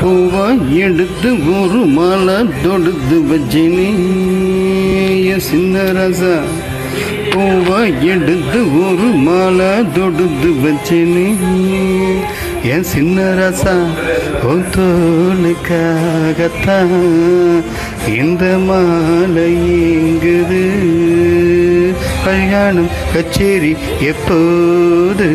பூவா எடுத்து ஒரு மாலை தொடுத்து வச்சினே சின்ன ராசா பூவா எடுத்து ஒரு மாலை தொடுத்து வச்சினே என் சின்ன ரசா தோலுக்காகத்தான் இந்த மாலை எங்குது கல்யாணம் கச்சேரி எப்போது?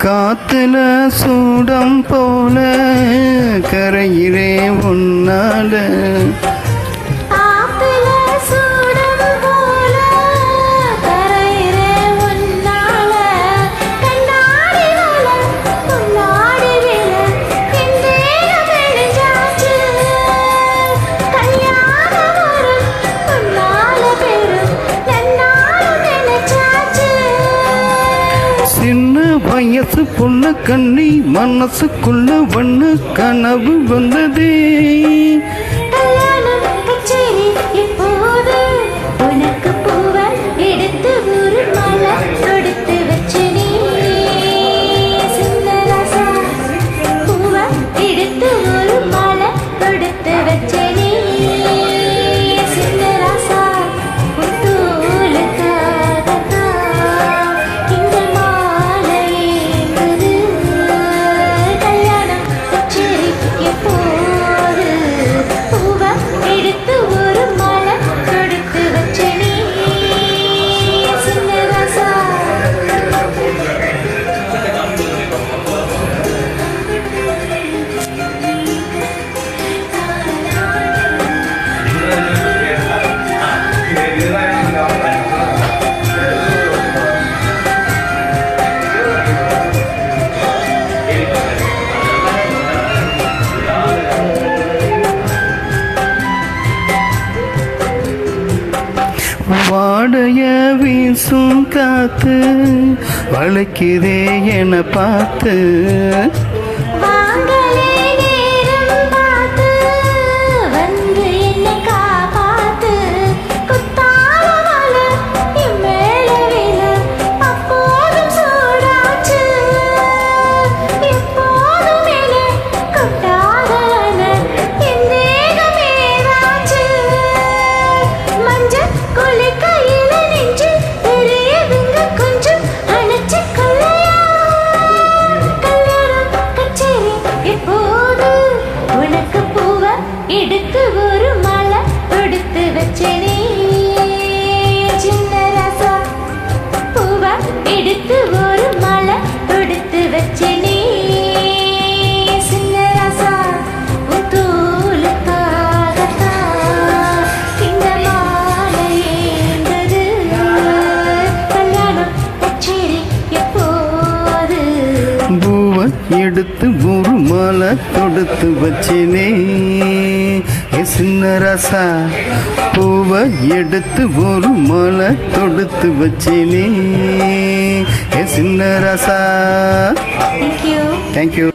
காத்துல சூடம் போல கரையிலே உன்னால வயசு பொண்ணு கண்ணி மனசுக்குள்ள வண்ணு கனவு வந்ததே. எடுத்து ஒரு மலை வச்சனே. அடைய வீசும் காத்து வளைக்குதே என பார்த்து எடுத்து ஒரு மாலை தொடுத்து வச்சினே. சின்ன ரசா பூவை எடுத்து ஒரு மாலை தொடுத்து வச்சினே. சின்ன ரசா தேங்க்யூ